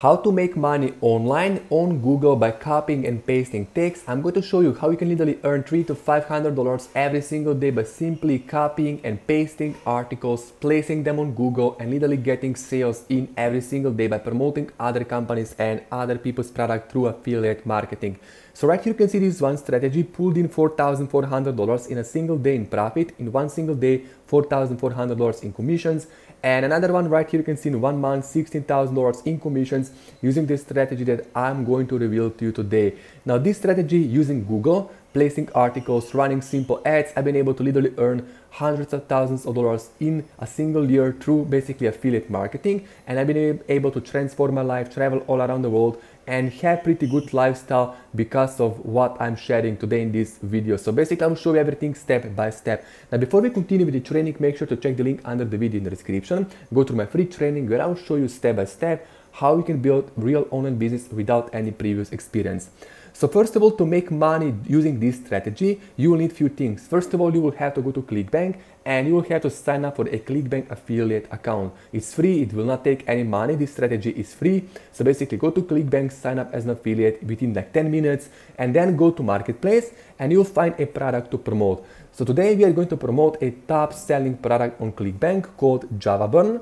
How to make money online on Google by copying and pasting text. I'm going to show you how you can literally earn three to five hundred dollars every single day by simply copying and pasting articles, placing them on Google, and literally getting sales in every single day by promoting other companies and other people's product through affiliate marketing. So right here you can see this one strategy pulled in $4,400 in a single day in profit, in one single day $4,400 in commissions, and another one right here you can see in one month $16,000 in commissions using this strategy that I'm going to reveal to you today. Now this strategy using Google, placing articles, running simple ads, I've been able to literally earn hundreds of thousands of dollars in a single year through basically affiliate marketing and I've been able to transform my life, travel all around the world and have pretty good lifestyle because of what I'm sharing today in this video. So basically I'm showing everything step by step. Now before we continue with the training, make sure to check the link under the video in the description. Go to my free training where I'll show you step by step how you can build real online business without any previous experience. So first of all, to make money using this strategy, you will need few things. First of all, you will have to go to ClickBank and you will have to sign up for a ClickBank affiliate account. It's free, it will not take any money. This strategy is free. So basically go to ClickBank, sign up as an affiliate within like 10 minutes and then go to Marketplace and you'll find a product to promote. So today we are going to promote a top selling product on ClickBank called JavaBurn.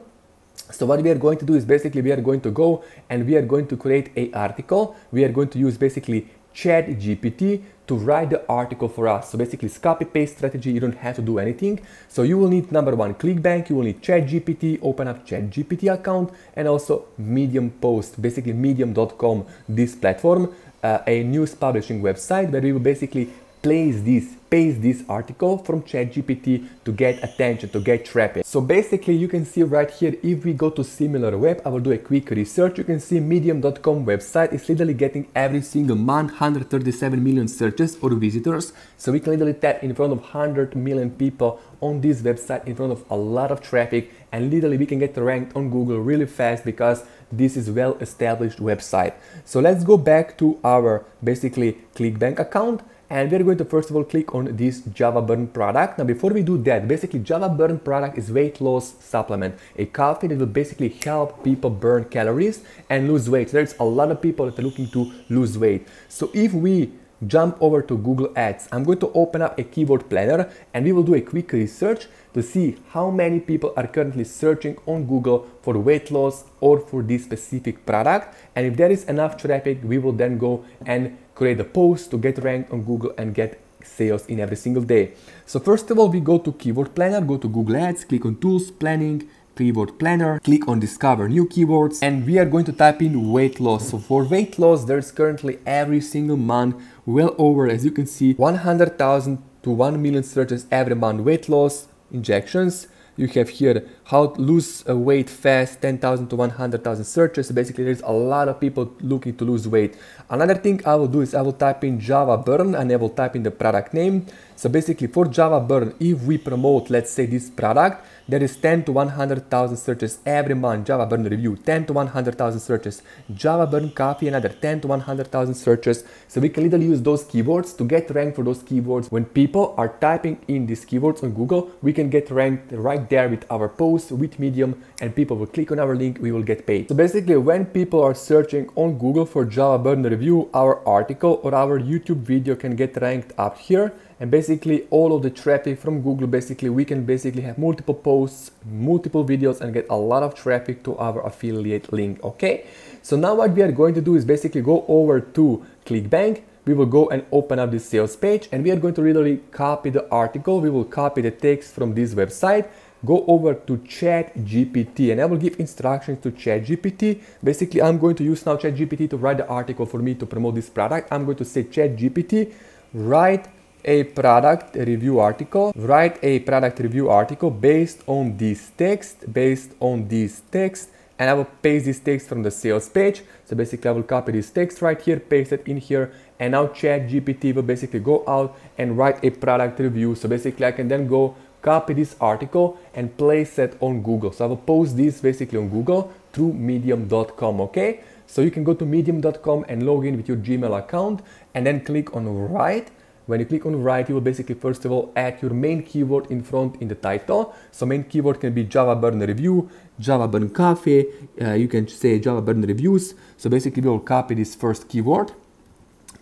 So what we are going to do is basically we are going to go and we are going to create a article. We are going to use basically Chat GPT to write the article for us. So basically it's copy paste strategy, you don't have to do anything. So you will need number one ClickBank, you will need Chat GPT, open up Chat GPT account and also Medium Post, basically medium.com, this platform, uh, a news publishing website where we will basically place this, paste this article from ChatGPT to get attention, to get traffic. So basically you can see right here, if we go to SimilarWeb, I will do a quick research. You can see medium.com website is literally getting every single month 137 million searches or visitors. So we can literally tap in front of 100 million people on this website in front of a lot of traffic and literally we can get ranked on Google really fast because this is well established website. So let's go back to our basically ClickBank account and we're going to first of all click on this Java Burn product. Now before we do that, basically Java Burn product is weight loss supplement, a coffee that will basically help people burn calories and lose weight. There's a lot of people that are looking to lose weight. So if we jump over to Google Ads, I'm going to open up a keyword planner and we will do a quick research to see how many people are currently searching on Google for weight loss or for this specific product. And if there is enough traffic, we will then go and create a post to get ranked on Google and get sales in every single day. So first of all, we go to Keyword Planner, go to Google Ads, click on Tools, Planning, Keyword Planner, click on Discover New Keywords, and we are going to type in weight loss. So for weight loss, there's currently every single month well over, as you can see, 100,000 to 1 million searches every month. Weight loss injections, you have here how to lose weight fast 10,000 to 100,000 searches. Basically there's a lot of people looking to lose weight. Another thing I will do is I will type in Java burn and I will type in the product name so basically for Java burn if we promote let's say this product there is 10 to 100,000 searches every month Java burn review. 10 to 100,000 searches. Java burn coffee another. 10 to 100,000 searches. So we can literally use those keywords to get ranked for those keywords. When people are typing in these keywords on Google we can get ranked right there with our post with Medium and people will click on our link, we will get paid. So basically when people are searching on Google for Java Burn review, our article or our YouTube video can get ranked up here and basically all of the traffic from Google basically we can basically have multiple posts multiple videos and get a lot of traffic to our affiliate link okay so now what we are going to do is basically go over to ClickBank we will go and open up this sales page and we are going to literally copy the article we will copy the text from this website go over to chat GPT and I will give instructions to chat GPT. Basically, I'm going to use now chat GPT to write the article for me to promote this product. I'm going to say chat GPT, write a product review article, write a product review article based on this text, based on this text, and I will paste this text from the sales page. So basically I will copy this text right here, paste it in here, and now chat GPT will basically go out and write a product review. So basically I can then go copy this article and place it on Google. So I will post this basically on Google through medium.com, okay? So you can go to medium.com and log in with your Gmail account and then click on write When you click on write, you will basically first of all add your main keyword in front in the title. So main keyword can be Java Burn Review, Java Burn Coffee, uh, you can say Java Burn Reviews. So basically we will copy this first keyword,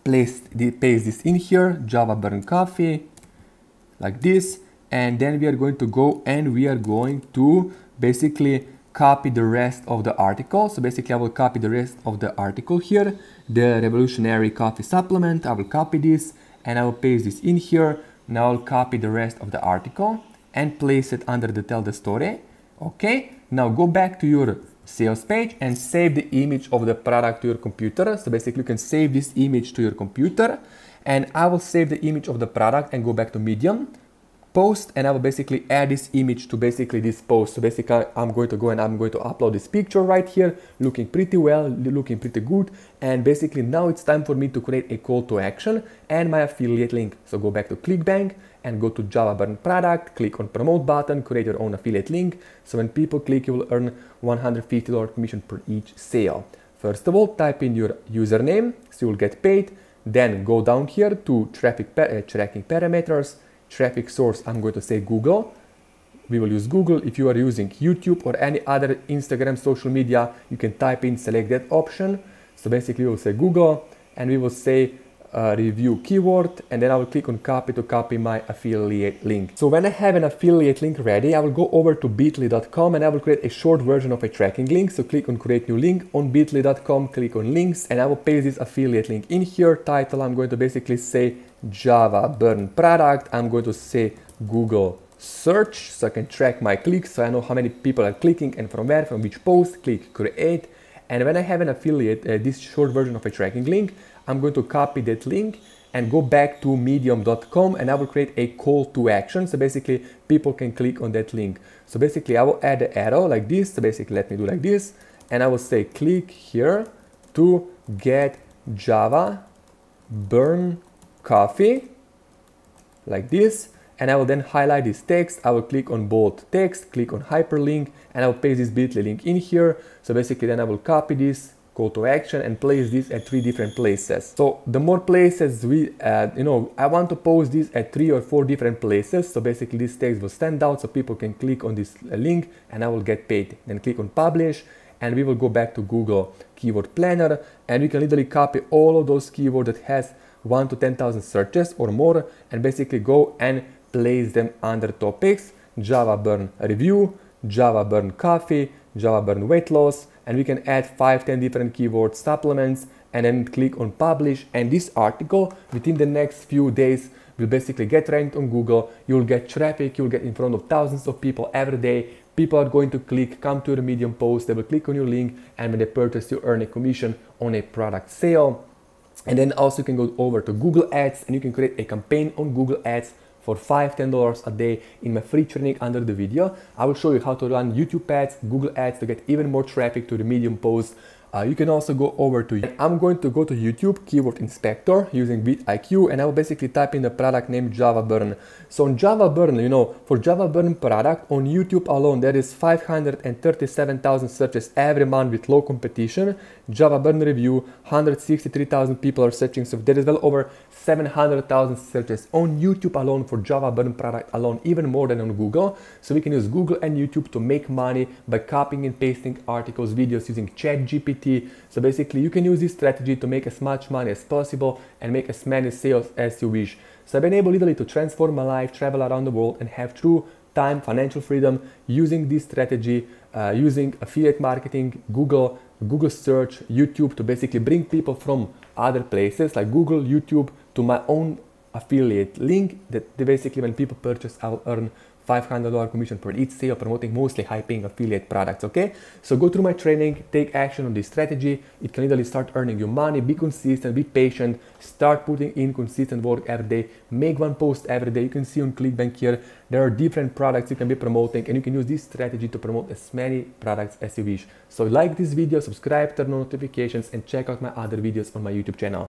place the, paste this in here, Java Burn Coffee, like this. And then we are going to go and we are going to basically copy the rest of the article. So basically I will copy the rest of the article here, the revolutionary coffee supplement. I will copy this and I will paste this in here. Now I'll copy the rest of the article and place it under the tell the story. Okay, now go back to your sales page and save the image of the product to your computer. So basically you can save this image to your computer and I will save the image of the product and go back to Medium post and I will basically add this image to basically this post. So basically I'm going to go and I'm going to upload this picture right here, looking pretty well, looking pretty good. And basically now it's time for me to create a call to action and my affiliate link. So go back to ClickBank and go to Java Burn product, click on promote button, create your own affiliate link. So when people click, you will earn $150 commission per each sale. First of all, type in your username, so you'll get paid. Then go down here to traffic uh, tracking parameters traffic source, I'm going to say Google. We will use Google. If you are using YouTube or any other Instagram social media, you can type in, select that option. So basically we will say Google and we will say uh, review keyword and then I will click on copy to copy my affiliate link. So when I have an affiliate link ready, I will go over to bit.ly.com and I will create a short version of a tracking link. So click on create new link on bit.ly.com, click on links and I will paste this affiliate link in here. Title, I'm going to basically say Java burn product. I'm going to say Google search so I can track my clicks so I know how many people are clicking and from where, from which post, click create. And when I have an affiliate, uh, this short version of a tracking link, I'm going to copy that link and go back to medium.com and I will create a call to action. So basically people can click on that link. So basically I will add the arrow like this. So basically let me do like this and I will say click here to get Java burn coffee like this and I will then highlight this text. I will click on bold text, click on hyperlink and I will paste this bit.ly link in here. So basically then I will copy this call to action and place this at three different places. So the more places we, uh, you know, I want to post this at three or four different places. So basically this text will stand out so people can click on this uh, link and I will get paid. Then click on publish and we will go back to Google Keyword Planner and we can literally copy all of those keywords that has 1 to 10,000 searches or more and basically go and place them under topics Java Burn Review, Java Burn Coffee, Java Burn Weight Loss and we can add 5 10 different keyword supplements and then click on publish. And this article within the next few days will basically get ranked on Google, you'll get traffic, you'll get in front of thousands of people every day. People are going to click, come to your Medium post, they will click on your link. And when they purchase you earn a commission on a product sale. And then also you can go over to Google Ads and you can create a campaign on Google Ads for $5, $10 a day in my free training under the video. I will show you how to run youtube ads google ads to get even more traffic to the medium post uh, you can also go over to, I'm going to go to YouTube Keyword Inspector using vidIQ and I will basically type in the product name Java Burn. So on Java Burn, you know, for Java Burn product on YouTube alone, there is 537,000 searches every month with low competition. Java Burn review, 163,000 people are searching. So there is well over 700,000 searches on YouTube alone for Java Burn product alone, even more than on Google. So we can use Google and YouTube to make money by copying and pasting articles, videos using ChatGPT so basically you can use this strategy to make as much money as possible and make as many sales as you wish. So I've been able literally to transform my life, travel around the world and have true time, financial freedom using this strategy, uh, using affiliate marketing, Google, Google search, YouTube to basically bring people from other places like Google, YouTube to my own affiliate link that basically when people purchase, I'll earn $500 commission per each sale promoting mostly high paying affiliate products okay? So go through my training take action on this strategy. It can literally start earning you money. Be consistent be patient. Start putting in consistent work every day. Make one post every day. You can see on clickbank here there are different products you can be promoting and you can use this strategy to promote as many products as you wish. So like this video subscribe turn on notifications and check out my other videos on my youtube channel